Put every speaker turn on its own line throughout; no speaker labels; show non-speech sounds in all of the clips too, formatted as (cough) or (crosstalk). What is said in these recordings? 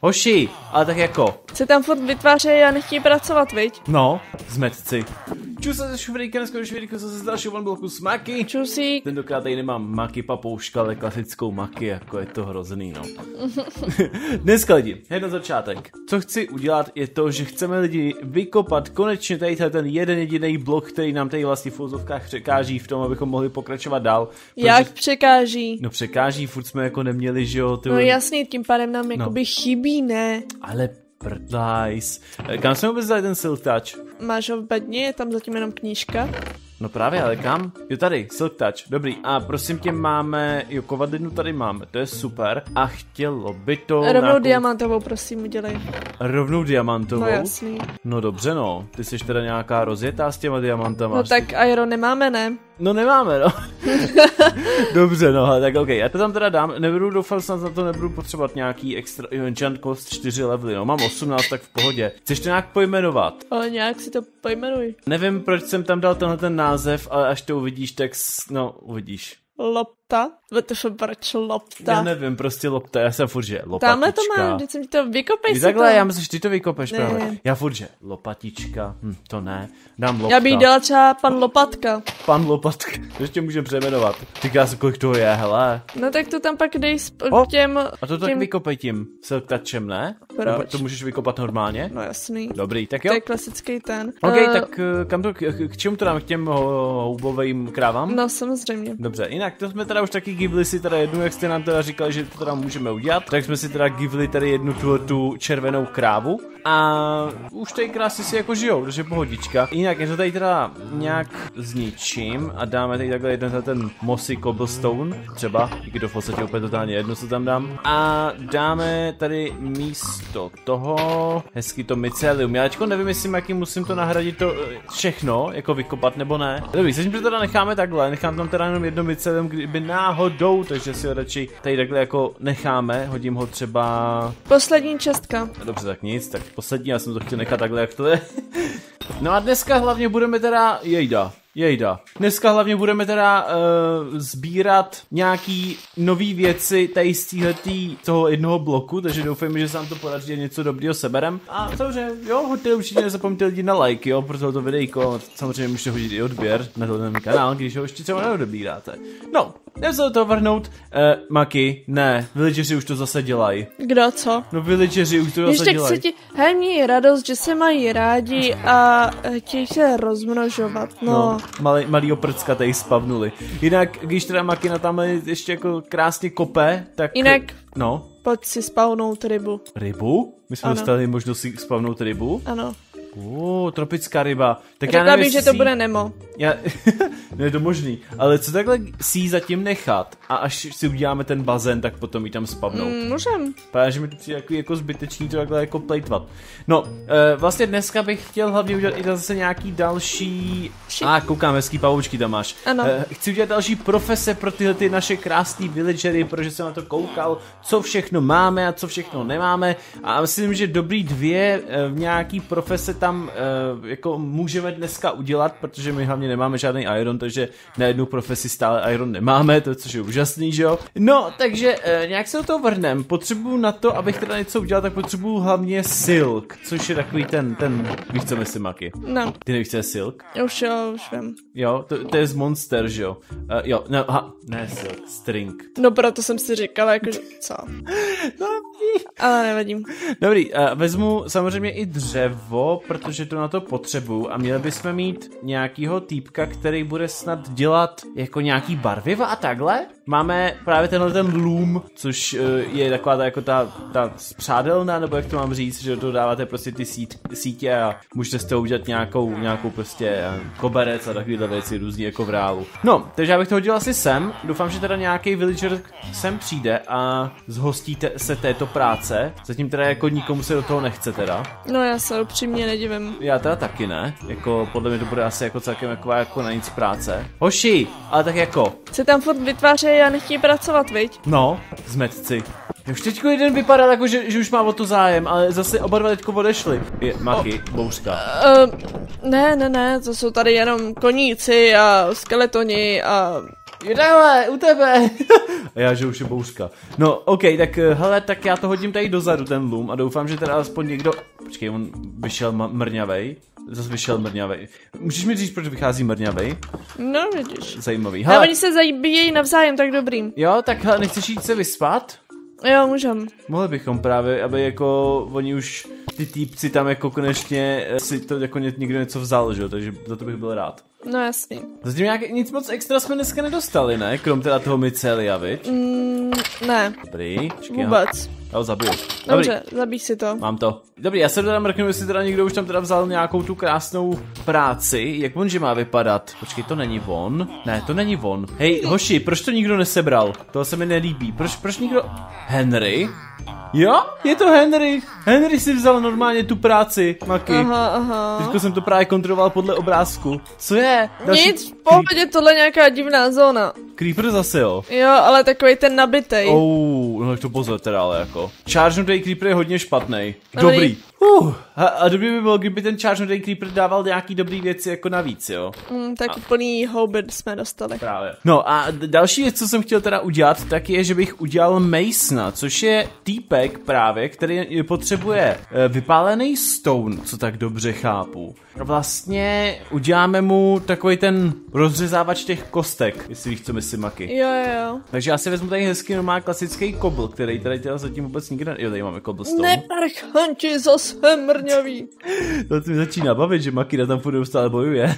Hoši, ale tak jako.
Se tam furt vytvářejí a nechtějí pracovat, viď?
No, zmetci. Čus se švrýka, dneska švrýka se z dalšího OneBlocku s Maki.
Čusík.
Tentokrát tady nemám Maki papouška, ale klasickou Maki, jako je to hrozný, no. (laughs) Dneska lidi, hned na začátek. Co chci udělat je to, že chceme lidi vykopat konečně tady ten jeden jediný blok, který nám tady vlastně v úzovkách překáží v tom, abychom mohli pokračovat dál.
Jak překáží?
No překáží, furt jsme jako neměli, že jo, ty...
No jasný, tím pádem nám jakoby chybí, ne?
Ale prdlajs. Kam jsme vůbec dali ten Touch?
Máš ho v bedně, je tam zatím jenom knížka.
No právě, ale kam? Jo tady, Silk Touch, dobrý. A prosím tě máme, jo kovadlinu tady máme, to je super. A chtělo by to...
Rovnou
nějakou...
diamantovou, prosím, udělej.
Rovnou diamantovou?
No jasný.
No dobře no, ty jsi teda nějaká rozjetá s těma diamantama.
No tak Iron nemáme, ne?
No nemáme, no. (laughs) Dobře, no, tak ok, já to tam teda dám, nebudu doufal, snad na to nebudu potřebovat nějaký extra, enchant cost 4 levely, no, mám 18, tak v pohodě. Chceš to nějak pojmenovat?
Ale nějak si to pojmenuj.
Nevím, proč jsem tam dal tenhle ten název, ale až to uvidíš, tak, s... no, uvidíš.
Lopta? WTF, proč lopta?
Já nevím, prostě lopta, já jsem furt, že lopatička.
Tamhle to má, vždyť jsem to vykopej si
takhle,
to.
já myslím, že ty to vykopeš
Ne.
právě. Já furt, že lopatička, hm, to ne, dám lopta.
Já bych dělala třeba pan Lopatka.
Pan lopatka, ještě můžeme přejmenovat. Říká se, kolik toho je, hele.
No tak to tam pak dej s
O,
těm...
A to tak
těm...
vykopej tím silk touchem, ne?
Proč?
Nebo To můžeš vykopat normálně?
No jasný.
Dobrý, tak
To
jo.
je klasický ten.
OK,
Eh,
tak eh, kam to, k, k čemu to dám, k těm ho- houbovým krávám?
No samozřejmě.
Dobře, jinak to jsme teda už taky givli si teda jednu, jak jste nám teda říkali, že to teda můžeme udělat, tak jsme si teda givli tady jednu tu, tu červenou krávu a už tady krásně si jako žijou, takže pohodička. Jinak je to tady teda nějak zničím a dáme tady takhle jeden ten mossy cobblestone, třeba, i to v podstatě opět totálně jedno, co tam dám. A dáme tady místo toho hezky to mycelium. Já teďko nevím, jestli jaký musím to nahradit to eh, všechno, jako vykopat nebo ne. Dobrý, zatím to teda necháme takhle, nechám tam teda jenom jedno mycelium, kdyby náhodou, takže si ho radši tady takhle jako necháme, hodím ho třeba
Poslední čestka.
Dobře, tak nic, tak poslední, já jsem to chtěl nechat takhle, jak to je. (laughs) No a dneska hlavně budeme teda, jejda, jejda. Dneska hlavně budeme teda uh, sbírat nějaký nový věci tady z týhletý, toho jednoho bloku, takže doufejme, že se nám to podaří a něco dobrýho seberem. A samozřejmě, jo, hoďte určitě nezapomeňte lidi na like, jo, pro tohoto videjko. Samozřejmě můžete hodit i odběr na ten kanál, když ho ještě třeba neodebíráte. No, jdem se do toho vrhnout. Uh, Maki, ne, villageri už to zase dělají.
Kdo co?
No villageri už to zase
Víš, tak
dělají.
se ti, hej, měj radost, že se mají rádi a eh, chtějí se rozmnožovat, no.
No, malý, malý oprcka tady spavnuli. Jinak, když teda Makina tam ještě jako krásně kope, tak...
Jinak-
No,
Pojď si spawnout rybu.
rybu? My jsme
Ano.
dostali možnost si spavnout rybu.
Ano.
Uh, tropická ryba. Tak já
Řekla
nevím,
bych, že to bude Nemo.
Já... (laughs) no je to možný. Ale co takhle si ji zatím nechat a až si uděláme ten bazén, tak potom ji tam spavnout.
Mm, můžem.
Právě, že mi to přijde jako, jako zbytečný to takhle jako plejtvat. No, e, vlastně dneska bych chtěl hlavně udělat i zase nějaký další... A ah, koukám, hezký pavoučky tam máš.
Ano.
E, chci udělat další profese pro tyhle ty naše krásné villagery, protože jsem na to koukal, co všechno máme a co všechno nemáme. A myslím, že dobrý dvě e, nějaký profese tam e, jako můžeme dneska udělat, protože my hlavně nemáme žádný iron, takže na jednu profesi stále iron nemáme, to což je úžasný, že jo? No, takže e, nějak se do toho vrhnem. Potřebuju na to, abych teda něco udělal, tak potřebuju hlavně silk, což je takový ten, ten, víš co myslím, Maki?
No,
Ty nevíš, co je silk?
už jo, už vím.
Jo, to, to je z Monster, že jo? Uh, jo, no, aha, ne silk, string.
No proto jsem si říkala, jakože, co? (laughs)
No,
Ale nevadím.
Dobrý, uh, vezmu samozřejmě i dřevo, protože to na to potřebuju a měli bychom mít nějakýho týpka, který bude snad dělat jako nějaký barviva a takhle. Máme právě tenhle ten loom, což uh, je taková ta, jako ta, ta spřádelna, nebo jak to mám říct, že toho dáváte prostě ty sít, sítě a můžete z toho udělat nějakou, nějakou prostě eh, koberec a takovéhle věci různý jako v reálu. No, takže já bych to hodil asi sem. Doufám, že teda nějaký villager sem přijde a zhostíte se této práce. Zatím teda jako nikomu se do toho nechce teda.
No já se upřímně nedivím.
Já teda taky ne. Jako podle mě to bude asi jako celkem jako, jako na nic práce. Hoši, ale tak jako.
Se tam furt vytvářejí a nechtějí pracovat, viď?
No, zmetci. Už teďko jeden vypadal jako, že, že už má o to zájem, ale zase oba dva teďko odešli. Je, Maki, bouřka.
Uh, ne, ne, ne, to jsou tady jenom koníci a skeletoni a
jdeme, u tebe. (laughs) a já, že už je bouřka. No, OK, tak eh, hele, tak já to hodím tady dozadu, ten loom, a doufám, že teda aspoň někdo... Počkej, on vyšel mrňavej. Zase vyšel mrňavej. Můžeš mi říct, proč vychází mrňavej?
No, vidíš.
Zajímavý.
Ale
Hele,
oni se zabíjejí navzájem, tak dobrý.
jo, tak hele, nechceš jít se vyspat?
Jo, můžem.
Mohli bychom právě, aby jako oni už ty týpci tam jako konečně eh, si to jako ně- někdo něco vzal, že jo, takže za to bych byl rád.
No jasný.
Zatím nějak nic moc extra jsme dneska nedostali, ne? Krom teda toho mycelia, viď?
Mm, ne,
Dobrý, počkej, já-
vůbec.
já ho zabiju. Dobrý,
Dobře, zabij si to.
mám to. Dobrý, já se teda mrknu, jestli teda někdo už tam teda vzal nějakou tu krásnou práci. Jak on že má vypadat? Počkej, to není on. Ne, to není on. Hej, hoši, proč to nikdo nesebral? To se mi nelíbí. Proč, proč nikdo... Henry? Jo, je to Henry. Henry si vzal normálně tu práci, Maky.
Aha, aha.
Teďko jsem to právě kontroloval podle obrázku. Co je?
Nic, v pohodě, tohle je nějaká divná zóna.
Creeper zase jo.
Jo, ale takový ten nabitej.
Oh, no tak to pozor teda, ale jako. Chargenutý creeper je hodně špatný. Dobrý. Uh, a, a dobrý by bylo, kdyby ten chargenutý creeper dával nějaký dobrý věci jako navíc, jo.
Mm, tak úplný houby jsme dostali.
Právě. No a další věc, co jsem chtěl teda udělat, tak je, že bych udělal Masona, což je týpek právě, který potřebuje eh, vypálený stone, co tak dobře chápu. A vlastně uděláme mu takový ten rozřezávač těch kostek, jestli víš, co myslím, Maky.
Jo, jo, jo.
Takže já si vezmu tady hezký normální klasický kobl, který tady teda zatím vůbec nikde... Jo, tady máme cobblestone.
Neparchanti zase mrňavý. (laughs)
To mi začíná bavit, že Makina tam furt neustále bojuje.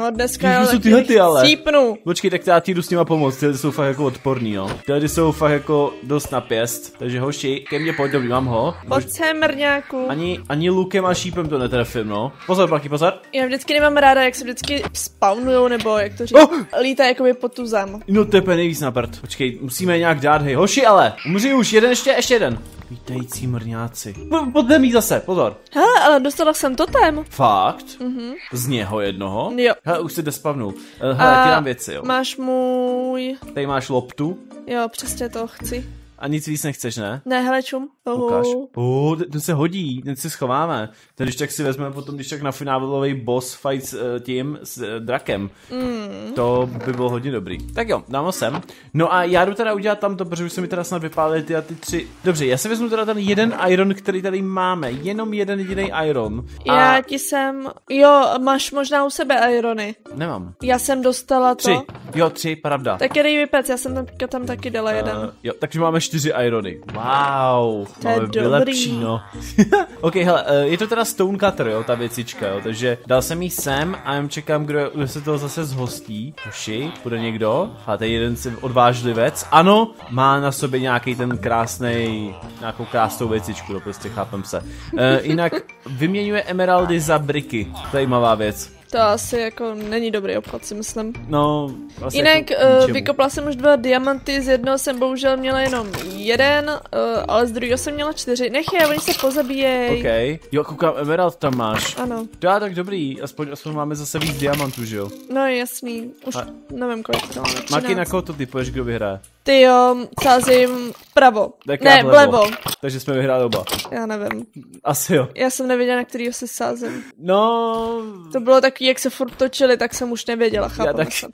No dneska
kdo jsou tyhle ty ale?
Cípnu.
Počkej, tak já ti jdu s nima pomoct, tyhle jsou fakt jako odporný, jo. Tyhle jsou fakt jako dost na pěst, takže hoši, ke mně pojď, dobrý, mám ho.
Pojď sem, mrňáku.
Ani, ani lukem a šípem to netrefím, no. Pozor, Maky, pozor.
Já vždycky nemám ráda, jak se vždycky spawnujou, nebo jak to říct,
Oh!
lítá jakoby pod tu zem.
No to je nejvíc na prd. Počkej, musíme nějak dát, hej, hoši, ale, umři už, jeden ještě, ještě jeden. Vítající mrňáci. Po- Pod zemí zase, pozor.
Hele, ale dostala jsem totem.
Fakt? Mm-hmm. Z něho jednoho?
Jo.
Hele, už si despavnul. Uh, hele, ti dám věci, jo.
Máš můj...
Tady máš loptu
Jo, přesně to chci.
A nic víc nechceš, ne?
Ne, hele, čum.
Ukáž.
Uhu.
Oh, ten, se hodí, ten si schováme. Ten když tak si vezmeme potom, když tak na finálový boss fight s uh, tím, s uh, drakem. Mm. To by bylo hodně dobrý. Tak jo, dám ho sem. No a já jdu teda udělat tam to, protože už se mi teda snad vypálily ty a ty tři. Dobře, já si vezmu teda ten jeden iron, který tady máme. Jenom jeden jediný iron. A
Já ti jsem... Jo, máš možná u sebe irony.
nemám.
Já jsem dostala to.
Tři. Jo, tři, pravda.
Tak je vypec, já jsem tam, tam taky dala jeden.
Uh, jo, takže máme čtyři irony. Wow,
To je
máme
dobrý.
vylepšíno. (laughs) ok, hele, uh, je to teda Stone Cutter, jo, ta věcička, jo, takže dal jsem jí sem a jen čekám, kdo, kdo se toho zase zhostí. Uši, bude někdo? A tady jeden odvážlivec. Ano, má na sobě nějaký ten krásný, nějakou krásnou věcičku, no prostě chápem se. Uh, jinak vyměňuje emeraldy za briky. Zajímavá věc.
To asi jako není dobrý obchod, si myslím.
No, asi
Jinak
jako
uh, vykopla jsem už dva diamanty, z jednoho jsem bohužel měla jenom jeden, uh, ale z druhého jsem měla čtyři. Nech je, oni se pozabíjej.
OK. Jo, koukám, emerald tam máš.
Ano,
Já, tak dobrý, aspoň, aspoň máme zase víc diamantů, že jo?
no jasný, už
A-
nevím kolik to máme,
Maky,
13.
na koho to typuješ, kdo vyhraje?
Ty jo, sázím pravo.
Tak já
ne,
vlevo.
vlevo.
Takže jsme vyhráli oba.
Já nevím.
Asi jo.
Já jsem nevěděla, na kterýho se sázím.
No...
To bylo takový, jak se furt točili, tak jsem už nevěděla, chápu.
tak- (laughs)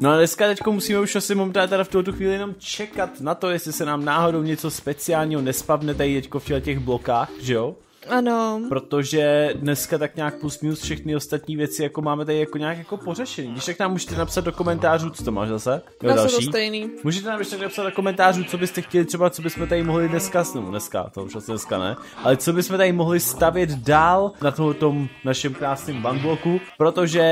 No a dneska teďko musíme už asi momentálně teda v tuto chvíli jenom čekat na to, jestli se nám náhodou něco speciálního nespavne tady teďko v těch blokách, že jo?
Ano.
Protože dneska tak nějak plus minus všechny ostatní věci jako máme tady jako nějak jako pořešený. Když tak nám můžete napsat do komentářů, co to máš zase? Jo,
jsem to
další.
stejný.
Můžete nám ještě napsat do komentářů, co byste chtěli, třeba co bychom tady mohli dneska, no dneska, to už asi dneska ne, ale co bychom tady mohli stavět dál na tom, tom našem krásném banbloku, protože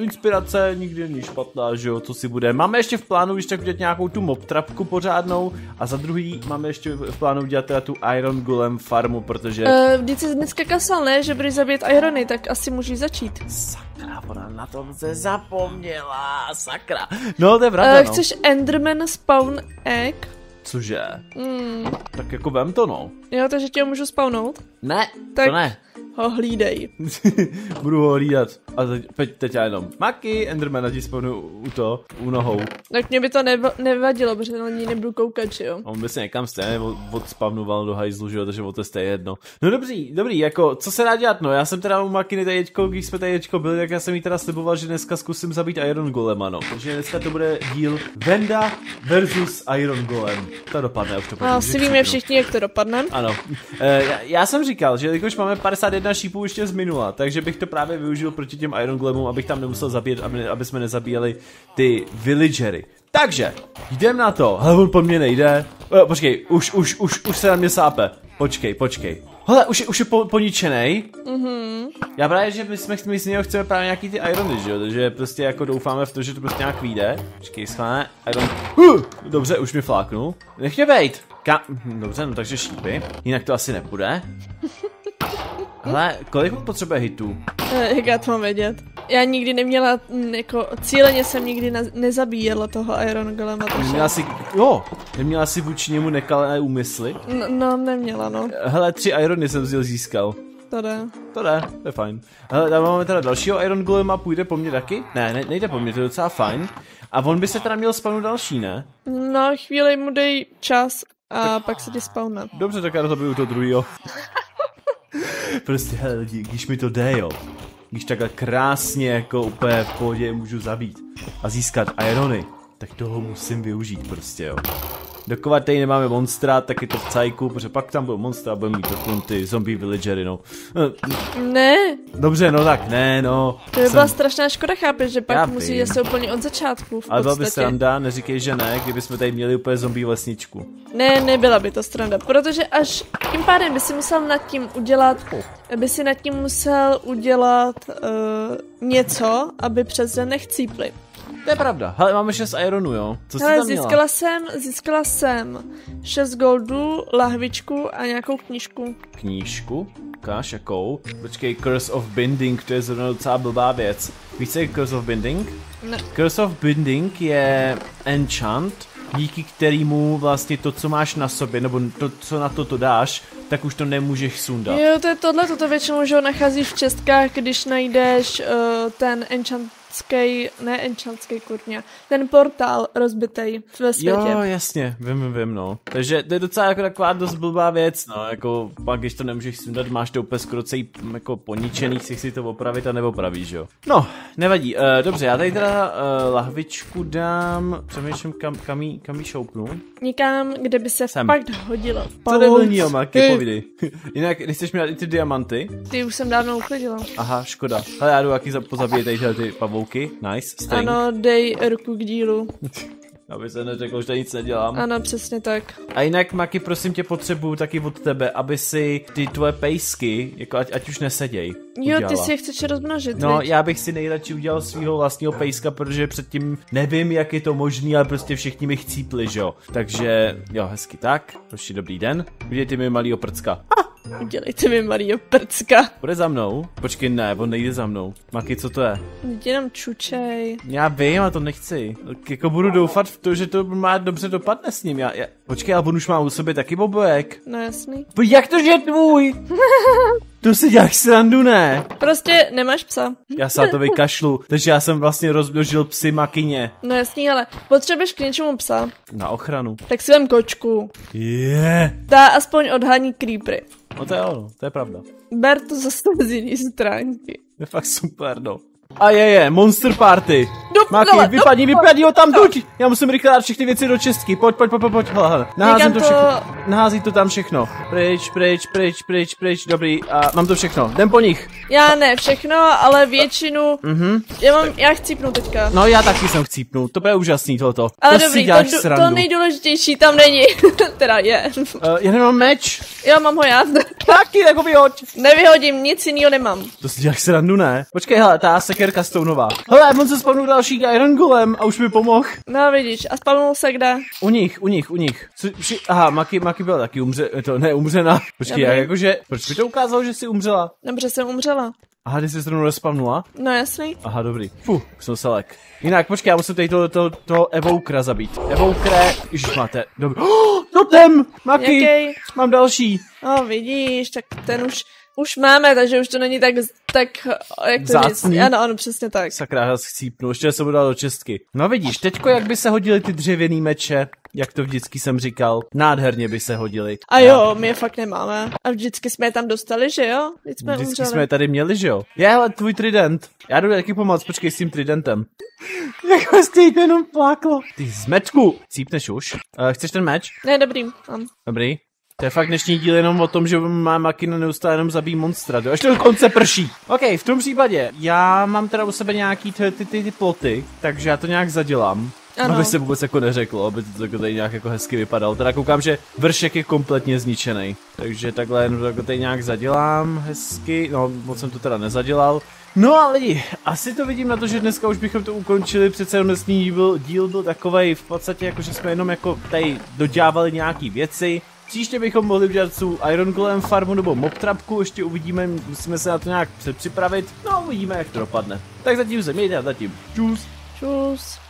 inspirace nikdy není špatná, že jo, co si bude. Máme ještě v plánu, když tak udělat nějakou tu mob trapku pořádnou a za druhý máme ještě v plánu udělat teda tu Iron Golem farmu, protože...
Uh, vždyť jsi dneska kasal, ne? Že budeš zabít Irony, tak asi můžeš začít.
Sakra, ona na to se zapomněla, sakra. No, to je pravda,
Uh,
no.
chceš Enderman spawn egg?
Cože?
Mm.
Tak jako vem to, no.
Jo, takže tě ho můžu spawnout.
Ne,
Tak-
to ne.
Ho hlídej. (laughs)
Budu ho hlídat. A teď, teď, teď já jenom. Maki, Endermana ti spawnu u to, u nohou.
Tak mě by to neva- nevadilo, protože na ní nebudu koukat, že jo.
On by se někam stejně od- odspavnoval do hajzlu, že jo, takže o to je jedno. No dobrý, dobrý, jako, co se dá dělat, no, já jsem teda u Makiny tady teďko, když jsme tady teďko byli, tak já jsem jí teda sliboval, že dneska zkusím zabít Iron Golema, no. Takže dneska to bude díl Venda versus Iron Golem. To dopadne, už to
A víme všichni, jak to dopadne.
Ano. E, já, já, jsem říkal, že jakož máme 51 šípů ještě z minula, takže bych to právě využil proti těm Iron Golemům, abych tam nemusel zabíjet, aby, aby jsme nezabíjeli ty villagery. Takže, jdem na to. Hele, on po mně nejde. E, počkej, už, už, už, už se na mě sápe. Počkej, počkej. Hele, už je, už je po, poničenej.
Mhm.
Já právě, že my jsme my z něho chceme právě nějaký ty irony, že jo, takže prostě jako doufáme v to, že to prostě nějak vyjde. Počkej, schválně, iron... Uh, dobře, už mi fláknul. Nech mě bejt. Ka... hm, Dobře, no takže šípy. Jinak to asi nepůjde. (laughs) Hele, kolik on potřebuje hitů?
Eh, Jak já to mám vědět? Já nikdy neměla, mm, jako cíleně jsem nikdy na, nezabíjela toho Iron Golema, takže...
Neměla si... Jo, neměla si vůči němu nekalé úmysly?
No, no, neměla, no.
Hele, tři irony jsem z něj získal.
To jde.
To jde, to je fajn. Hele, tam máme teda dalšího Iron Golema, půjde po mně taky? Ne, ne, nejde po mně, to je docela fajn. A on by se teda měl spawnout další, ne?
No, chvíli mu dej čas a pak se ti spawne.
Dobře, tak já to toho druhýho. (laughs) prostě, hele lidi, když mi to jde, jo. Když takhle krásně, jako úplně v pohodě můžu zabít a získat irony, tak toho musím využít prostě, jo. Dokovat tady nemáme monstra, tak je to v cajku, protože pak tam byl monstra a budeme mít ty zombie villagery, no.
Ne,
Dobře, no tak ne, no.
to by
Jsem-
byla strašná škoda, chápeš, že pak
Já
musí se úplně od začátku v
Ale byla by
podstatě.
sranda, neříkej, že ne, kdybychom tady měli úplně zombie lesničku.
Ne, nebyla by to stranda, protože až tím pádem by si musel nad tím udělat, by si nad tím musel udělat uh, něco, aby přes den nechcípli.
To je pravda. Hele, máme 6 ironů, jo. Co jsi
Ale
tam měla?
získala jsem, získala jsem 6 goldů, lahvičku a nějakou knížku.
knížku. Ukáž jakou? Počkej, Curse of Binding, to je zrovna docela blbá věc. Víš, co je Curse of Binding?
Ne.
Curse of Binding je enchant, díky kterému vlastně to, co máš na sobě, nebo to, co na to to dáš, tak už to nemůžeš sundat.
Jo, to je tohle, toto většinou, že ho nacházíš v čestkách, když najdeš uh, ten enchantský, ne enchantský kurňa, ten portál rozbitej ve světě.
Jo, jasně, vím, vím, no. Takže to je docela jako taková dost blbá věc, no, jako pak, když to nemůžeš sundat, máš to úplně skoro celý mm, jako poničený, chci si to opravit a neopravíš, jo. No, nevadí, uh, dobře, já tady teda uh, lahvičku dám, přemýšlím, kam, kam, jí, kam jí šoupnu.
Někam, kde by se
Sem.
fakt hodilo.
Co debilního, Marky,
Ty-
povídej. (laughs) Jinak, když chceš mi dát i ty diamanty,
Ty už jsem dávno uklidila.
aha, škoda. Ale já jdu jaký za- pozabíjet tady ty pavouky, nice, string.
Ano, dej ruku k dílu. (laughs)
Aby se neřekl, že nic nedělám.
Ano, přesně tak.
A jinak, Maki, prosím tě, potřebuju taky od tebe, aby si ty tvoje pejsky, jako ať, ať už neseděj,
Jo, ty
udělala.
si je chceš rozmnožit,
No,
viď?
já bych si nejradši udělal svého vlastního pejska, protože předtím nevím, jak je to možný, ale prostě všichni mi chcípli, že jo. Takže, jo, hezky tak. Hoši, dobrý den. Udělejte mi malýho prcka.
Udělejte mi Mario prcka.
Bude za mnou? Počkej, ne, on nejde za mnou. Maki, co to je?
Jenom čučej.
Já vím, a to nechci. Jako budu doufat v to, že to má dobře dopadne s ním. Já, já... Počkej, ale on už má u sebe taky bobojek.
No jasný.
Po- Jak to, že je tvůj? (laughs) to si děláš srandu, ne?
Prostě nemáš psa.
Já se to vykašlu, takže já jsem vlastně rozmnožil psy makyně.
No jasný, ale potřebuješ k něčemu psa.
Na ochranu.
Tak si vem kočku.
Je. Yeah.
Ta aspoň odhání creepery.
No to je ono, to je pravda.
Ber to zase z jiný stránky.
To je fakt super, no. A je, je, Monster Party. Maki,
prdele,
vypadni,
do
vypadni ho tam, duď! Já musím rychle dát všechny věci do čistky, pojď, pojď, pojď, pojď, hele, hele. Naházím to
to-
všechno, nahází to tam všechno. Pryč, pryč, pryč, pryč, pryč, dobrý, a mám to všechno, jdem po nich.
Já ne všechno, ale většinu.
Mhm.
Já mám, já chcípnu teďka.
No já taky jsem chcípnul, to bude úžasný tohleto.
Ale
to si
dobrý, to, to, to nejdůležitější tam není. (laughs) teda je.
Uh, já nemám meč.
Já mám ho já.
Taky, tak ho vyhoď.
Nevyhodím, nic jiného nemám.
To si děláš srandu, ne? Počkej, hele, ta sekerka stounová. Hele, on se spavnul další Iron Golem a už mi pomohl.
No vidíš, a spavnul se kde?
U nich, u nich, u nich. Co, při, aha, Maki, Maki byla taky umře, to ne, umřena. Počkej,
Dobrý.
jak jakože, proč mi to ukázalo, že jsi umřela?
Dobře, jsem umřela.
Aha, ty jsi zrovna respavnula?
No jasný.
Aha, dobrý. Fuh, jsem se lek. Jinak, počkej, já musím tady toho to, to Evoukra zabít. Evoukre, ježiš, máte, dobrý. Oh, (gasps) totem, Maki,
Jaký?
mám další.
No vidíš, tak ten už, už máme, takže už to není tak, tak jak to
Vzácný.
říct. Ano, ano, přesně tak.
Sakra, já chcípnu, ještě se dal do čestky. No vidíš, teďko jak by se hodily ty dřevěný meče, jak to vždycky jsem říkal, nádherně by se hodily.
A jo, my je fakt nemáme. A vždycky jsme je tam dostali, že jo? Teď jsme
Vždycky
umřeli.
jsme je tady měli, že jo? Je, hele, tvůj trident. Já jdu taky pomoct, počkej s tím tridentem. (laughs) Jak stejně jenom pláklo. Ty zmetku. Cípneš už? Uh, chceš ten meč?
Ne, dobrý, mám.
Dobrý. To je fakt dnešní díl jenom o tom, že má makina neustále jenom zabíjí monstra, jo? Až to dokonce prší. OK, v tom případě, já mám teda u sebe nějaký ty, ty, ty, ty ploty, takže já to nějak zadělám.
Ano.
Aby se vůbec jako neřeklo, aby to jako tady nějak jako hezky vypadalo. Teda koukám, že vršek je kompletně zničený. Takže takhle jenom to jako tady nějak zadělám hezky. No, moc jsem to teda nezadělal. No a lidi, asi to vidím na to, že dneska už bychom to ukončili, přece jenom dnešní díl byl, díl byl takovej v podstatě jako, že jsme jenom jako tady dodělávali nějaký věci. Příště bychom mohli udělat tu Iron Golem farmu nebo Mob Trapku, ještě uvidíme, musíme se na to nějak připravit, no uvidíme jak to dopadne. Tak zatím se mějte a zatím čus.
Čus.